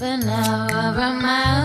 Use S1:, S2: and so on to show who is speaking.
S1: half now, I'll mile.